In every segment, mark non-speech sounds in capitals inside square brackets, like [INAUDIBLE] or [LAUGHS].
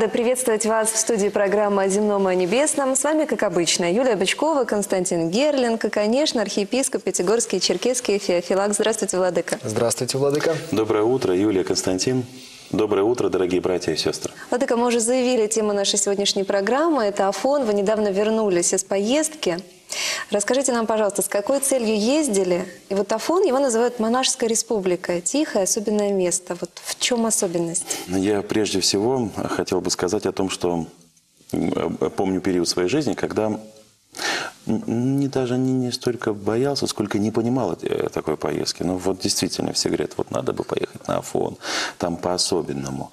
Мы рады приветствовать вас в студии программы «О земном и о небесном». С вами, как обычно, Юлия Бычкова, Константин Герлинг и, конечно, архиепископ Пятигорский и Черкесский Феофилак. Здравствуйте, Владыка. Здравствуйте, Владыка. Доброе утро, Юлия, Константин. Доброе утро, дорогие братья и сестры. Владыка, мы уже заявили тему нашей сегодняшней программы. Это Афон. Вы недавно вернулись из поездки. Расскажите нам, пожалуйста, с какой целью ездили? И вот Афон, его называют монашеская республика. Тихое, особенное место. Вот в чем особенность? Я прежде всего хотел бы сказать о том, что помню период своей жизни, когда не даже не, не столько боялся, сколько не понимал такой поездки. Но вот действительно все говорят, вот надо бы поехать на Афон, там по-особенному.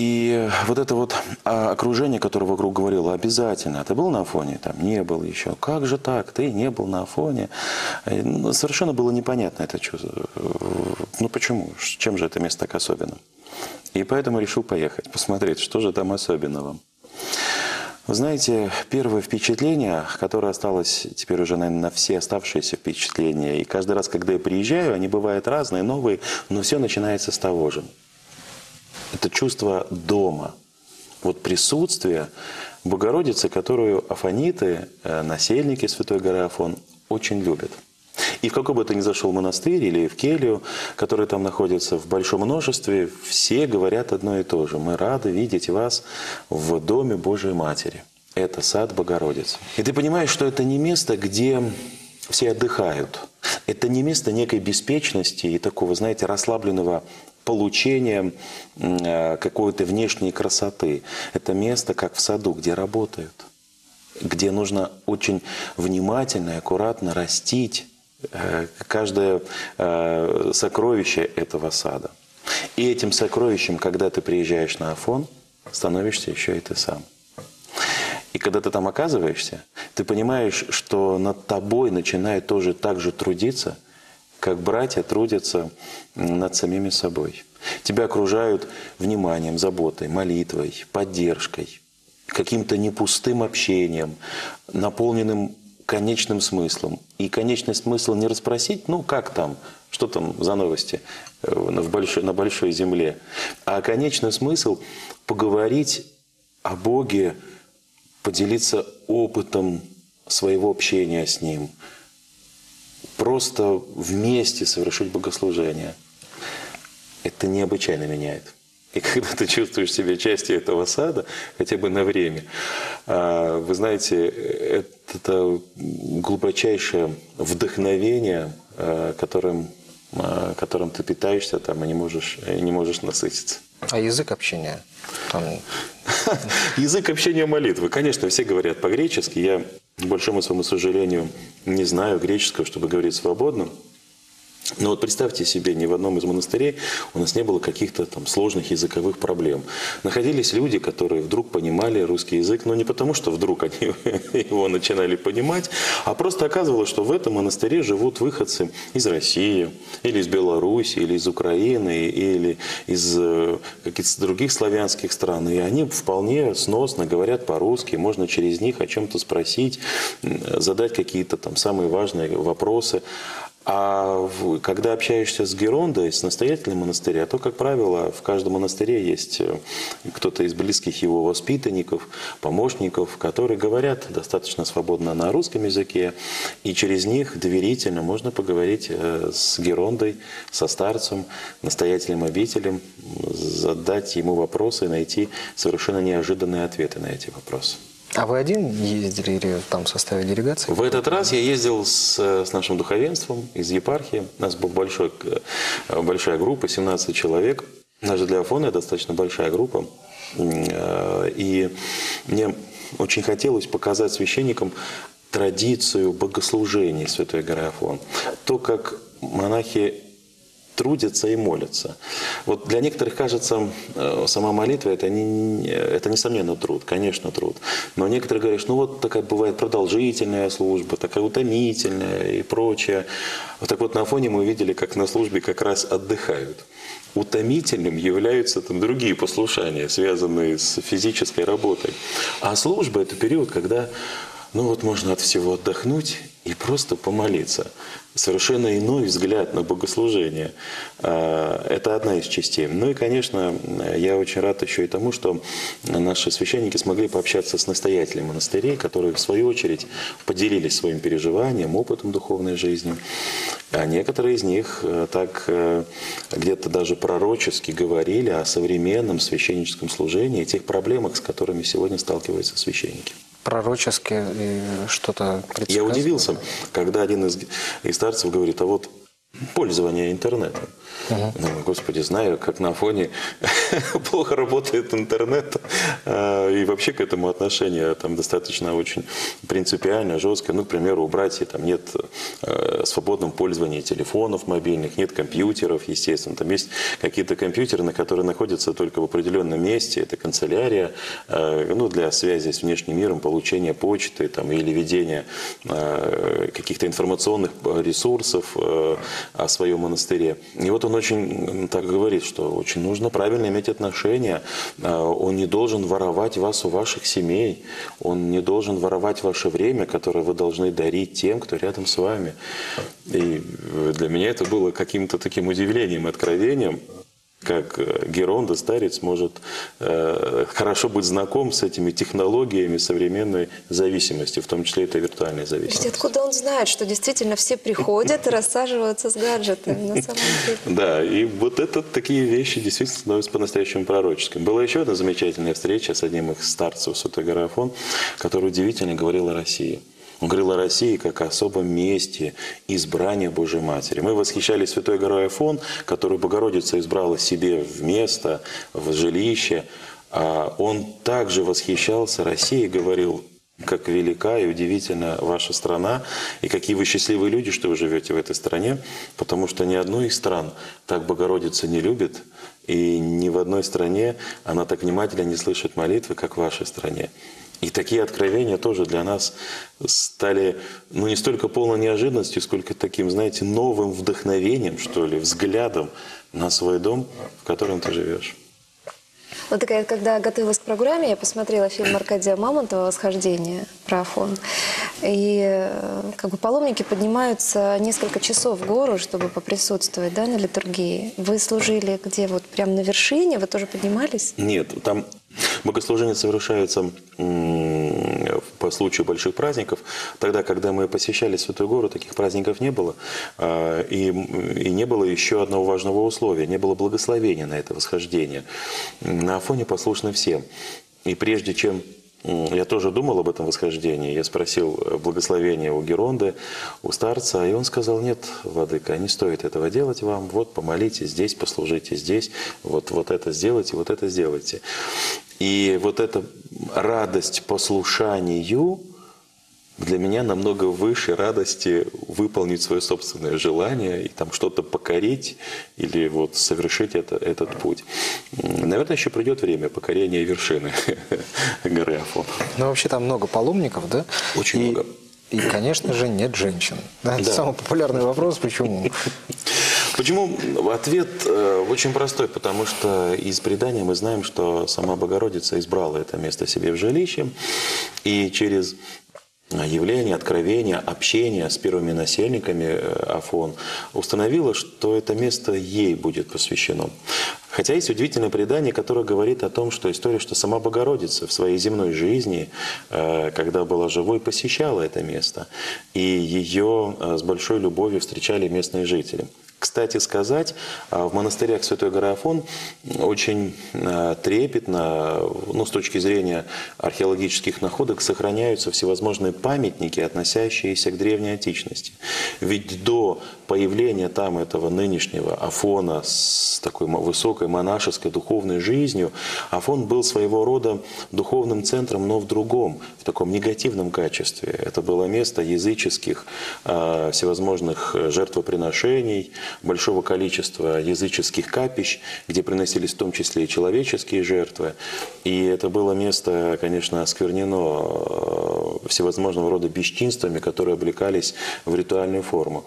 И вот это вот а, окружение, которое вокруг говорило, обязательно. Ты был на Афоне? Там не был еще. Как же так? Ты не был на Афоне? Ну, совершенно было непонятно это чувство. Ну почему? Чем же это место так особенно? И поэтому решил поехать, посмотреть, что же там особенного. Вы знаете, первое впечатление, которое осталось теперь уже, наверное, на все оставшиеся впечатления, и каждый раз, когда я приезжаю, они бывают разные, новые, но все начинается с того же – это чувство дома, вот присутствие Богородицы, которую афониты, э, насельники Святой горы Афон, очень любят. И в какой бы ты ни зашел монастырь или в келью, которые там находятся в большом множестве, все говорят одно и то же. Мы рады видеть вас в доме Божией Матери. Это сад Богородицы. И ты понимаешь, что это не место, где все отдыхают. Это не место некой беспечности и такого, знаете, расслабленного получением э, какой-то внешней красоты. Это место, как в саду, где работают, где нужно очень внимательно и аккуратно растить э, каждое э, сокровище этого сада. И этим сокровищем, когда ты приезжаешь на Афон, становишься еще и ты сам. И когда ты там оказываешься, ты понимаешь, что над тобой начинает тоже так же трудиться – как братья трудятся над самими собой. Тебя окружают вниманием, заботой, молитвой, поддержкой, каким-то непустым общением, наполненным конечным смыслом. И конечный смысл не расспросить, ну как там, что там за новости э, в большой, на большой земле, а конечный смысл поговорить о Боге, поделиться опытом своего общения с Ним – просто вместе совершить богослужение, это необычайно меняет. И когда ты чувствуешь себя частью этого сада, хотя бы на время, а, вы знаете, это глубочайшее вдохновение, а, которым, а, которым ты питаешься там, и не можешь, и не можешь насытиться. А язык общения? Там... [LAUGHS] Язык общения молитвы. Конечно, все говорят по-гречески. Я к большому своему сожалению, не знаю греческого, чтобы говорить свободно. Но вот представьте себе, ни в одном из монастырей у нас не было каких-то там сложных языковых проблем. Находились люди, которые вдруг понимали русский язык, но не потому, что вдруг они [LAUGHS] его начинали понимать, а просто оказывалось, что в этом монастыре живут выходцы из России, или из Беларуси, или из Украины, или из э, каких-то других славянских стран. И они вполне сносно говорят по-русски, можно через них о чем-то спросить, задать какие-то там самые важные вопросы. А когда общаешься с Герондой, с настоятелем монастыря, то, как правило, в каждом монастыре есть э, кто-то из близких его воспитанников, помощников, которые говорят достаточно свободно на русском языке, и через них доверительно можно поговорить э, с Герондой, со старцем, настоятелем обителем, задать ему вопросы и найти совершенно неожиданные ответы на эти вопросы. А вы один ездили или там в составе делегации? В этот раз я ездил с, с нашим духовенством из епархии. У нас была большой, э, большая группа, 17 человек. Даже для Афона достаточно большая группа. Э, и мне очень хотелось показать священникам традицию богослужений Святой горы Афон. То, как монахи трудятся и молятся. Вот для некоторых кажется, э, сама молитва это, не, это несомненно труд, конечно труд. Но некоторые говорят, ну вот такая бывает продолжительная служба, такая утомительная и прочее. Вот так вот на фоне мы видели, как на службе как раз отдыхают. Утомительным являются там другие послушания, связанные с физической работой. А служба – это период, когда ну вот можно от всего отдохнуть и и просто помолиться. Совершенно иной взгляд на богослужение. А, это одна из частей. Ну и, конечно, я очень рад еще и тому, что наши священники смогли пообщаться с настоятелями монастырей, которые, в свою очередь, поделились своим переживанием, опытом духовной жизни. А некоторые из них э, так э, где-то даже пророчески говорили о современном священническом служении, тех проблемах, с которыми сегодня сталкиваются священники пророчески что-то Я удивился, когда один из, из старцев говорит, а вот пользование интернетом. Ага. Ну, господи, знаю, как на фоне [LAUGHS] плохо работает интернет, а, и вообще к этому отношение там достаточно очень принципиально, жестко. Ну, к примеру, у братьев там нет э, свободного пользования телефонов мобильных, нет компьютеров, естественно. Там есть какие-то компьютеры, на которые находятся только в определенном месте. Это канцелярия, э, ну, для связи с внешним миром, получения почты там, или ведения э, каких-то информационных ресурсов о своем монастыре. И вот он очень так говорит, что очень нужно правильно иметь отношения. А, он не должен воровать вас у ваших семей. Он не должен воровать ваше время, которое вы должны дарить тем, кто рядом с вами. И для меня это было каким-то таким удивлением, откровением как э, Геронда, старец, может э, хорошо быть знаком с этими технологиями современной зависимости, в том числе это виртуальной зависимости. Ведь откуда он знает, что действительно все приходят и [LAUGHS] рассаживаются с гаджетами на самом деле? Да, и вот это такие вещи действительно становятся по-настоящему пророческими. Была еще одна замечательная встреча с одним из старцев Святой Горы Афон, который удивительно говорил о России. Он говорил о России как о особом месте избрания Божьей Матери. Мы восхищались Святой горой Афон, которую Богородица избрала себе в место, в жилище. А он также восхищался Россией, говорил, как велика и удивительна ваша страна, и какие вы счастливые люди, что вы живете в этой стране, потому что ни одну из стран так Богородица не любит, и ни в одной стране она так внимательно не слышит молитвы, как в вашей стране. И такие откровения тоже для нас стали, ну, не столько полной неожиданностью, сколько таким, знаете, новым вдохновением, что ли, взглядом на свой дом, в котором ты живешь. Вот такая, когда готовилась к программе, я посмотрела фильм Аркадия Мамонтова «Восхождение» про Афон. И э, как бы паломники поднимаются несколько часов в гору, чтобы поприсутствовать да, на литургии. Вы служили где? Вот прямо на вершине? Вы тоже поднимались? Нет, там Богослужение совершается по случаю больших праздников. Тогда, когда мы посещали Святую Гору, таких праздников не было. А, и, и не было еще одного важного условия. Не было благословения на это восхождение. На Афоне послушны всем. И прежде чем я тоже думал об этом восхождении. Я спросил благословения у Геронды, у старца, и он сказал, нет, владыка, не стоит этого делать вам. Вот помолитесь здесь, послужите здесь, вот, вот это сделайте, вот это сделайте. И вот эта радость послушанию для меня намного выше радости выполнить свое собственное желание и там что-то покорить или вот совершить это, этот путь. Наверное, еще придет время покорения вершины [LAUGHS] горы Афон. Ну, вообще там много паломников, да? Очень и, много. И, конечно же, нет женщин. [LAUGHS] Да, это да. самый популярный вопрос. Почему? [LAUGHS] Почему? Ответ э, очень простой, потому что из предания мы знаем, что сама Богородица избрала это место себе в жилище, и через явление, откровение, общение с первыми насельниками э, Афон установило, что это место ей будет посвящено. Хотя есть удивительное предание, которое говорит о том, что история, что сама Богородица в своей земной жизни, э, когда была живой, посещала это место, и ее э, с большой любовью встречали местные жители. Кстати сказать, а, в монастырях Святой горы Афон очень а, трепетно, ну, с точки зрения археологических находок, сохраняются всевозможные памятники, относящиеся к древней античности. Ведь до появления там этого нынешнего Афона с такой высокой монашеской духовной жизнью, Афон был своего рода духовным центром, но в другом, в таком негативном качестве. Это было место языческих а, всевозможных жертвоприношений, большого количества языческих капищ, где приносились в том числе и человеческие жертвы. И это было место, конечно, осквернено э, всевозможного рода бесчинствами, которые облекались в ритуальную форму.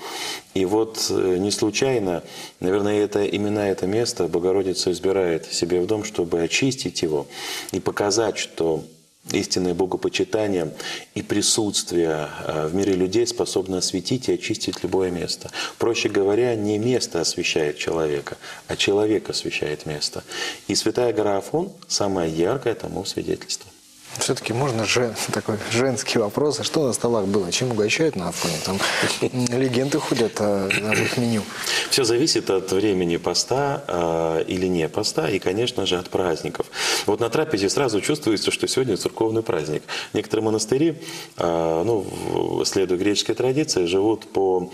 И вот э, не случайно, наверное, это, именно это место Богородица избирает себе в дом, чтобы очистить его и показать, что истинное богопочитание и присутствие э, в мире людей способно осветить и очистить любое место. Проще говоря, не место освещает человека, а человек освещает место. И Святая гора Афон – самое яркое тому свидетельство. Все-таки можно же [LAUGHS] такой женский вопрос. А что на столах было? Чем угощают на Афоне? Там легенды ходят о, об их меню. Все зависит от времени поста э, или не поста, и, конечно же, от праздников. Вот на трапезе сразу чувствуется, что сегодня церковный праздник. Некоторые монастыри, э, ну, следуя греческой традиции, живут по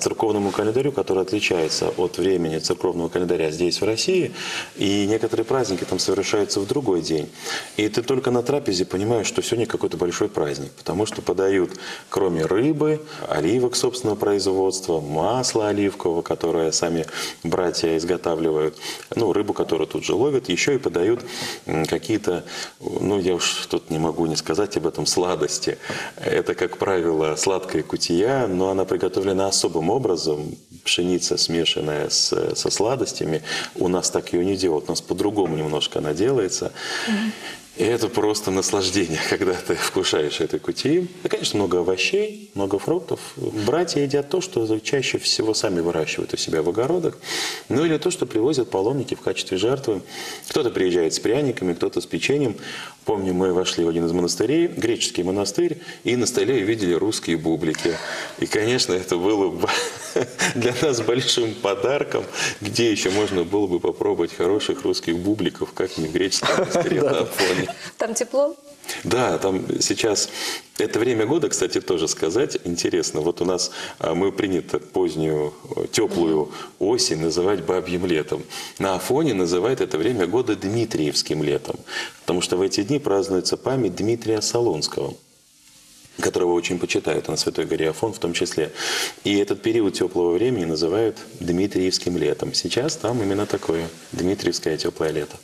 церковному календарю, который отличается от времени церковного календаря здесь, в России, и некоторые праздники там совершаются в другой день. И ты только на трапезе понимаешь, что сегодня какой-то большой праздник, потому что подают, кроме рыбы, оливок собственного производства, масла оливкового, которое сами братья изготавливают, ну, рыбу, которую тут же ловят, еще и подают какие-то, ну, я уж тут не могу не сказать об этом, сладости. Это, как правило, сладкая кутия, но она приготовлена особым образом, пшеница, смешанная с, со сладостями. У нас так ее не делают, у нас по-другому немножко она делается. И это просто наслаждение, [LAUGHS] когда ты вкушаешь этой кутии. И, конечно, много овощей, много фруктов. Братья едят то, что чаще всего сами выращивают у себя в огородах. Ну или то, что привозят паломники в качестве жертвы. Кто-то приезжает с пряниками, кто-то с печеньем. Помню, мы вошли в один из монастырей, греческий монастырь, и на столе увидели русские бублики. И, конечно, это было [LAUGHS] [LAUGHS] для нас большим подарком, где еще можно было бы попробовать хороших русских бубликов, как не греческом монастыре на Афоне. Там тепло? Да, там сейчас это время года, кстати, тоже сказать интересно. Вот у нас а, мы принято позднюю теплую осень называть бабьим летом. На Афоне называют это время года Дмитриевским летом, потому что в эти дни празднуется память Дмитрия Солонского которого очень почитают на Святой горе Афон в том числе. И этот период теплого времени называют Дмитриевским летом. Сейчас там именно такое Дмитриевское теплое лето.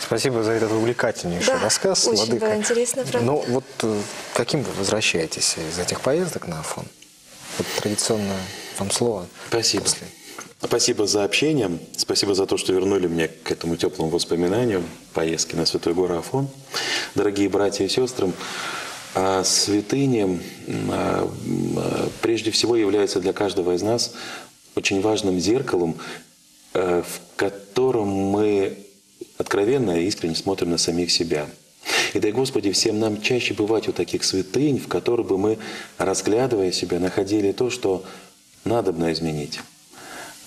Спасибо за этот увлекательнейший да, рассказ, очень Владыка. было интересно, правда. Ну вот э, каким вы возвращаетесь из этих поездок на Афон? Вот традиционное вам слово. Спасибо. После. Спасибо за общение. Спасибо за то, что вернули меня к этому теплому воспоминанию поездки на Святой гору Афон. Дорогие братья и сестры, а святыни а, а, прежде всего являются для каждого из нас очень важным зеркалом, э, в котором мы откровенно и искренне смотрим на самих себя. И дай Господи всем нам чаще бывать у таких святынь, в которых бы мы, разглядывая себя, находили то, что надобно изменить.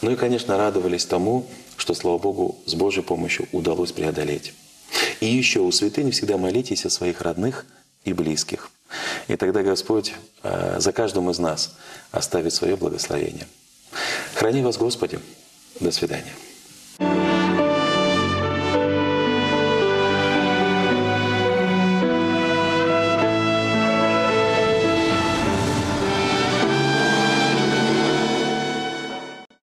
Ну и, конечно, радовались тому, что, слава Богу, с Божьей помощью удалось преодолеть. И еще у святыни всегда молитесь о своих родных и близких. И тогда Господь э, за каждым из нас оставит свое благословение. Храни вас, Господи. До свидания.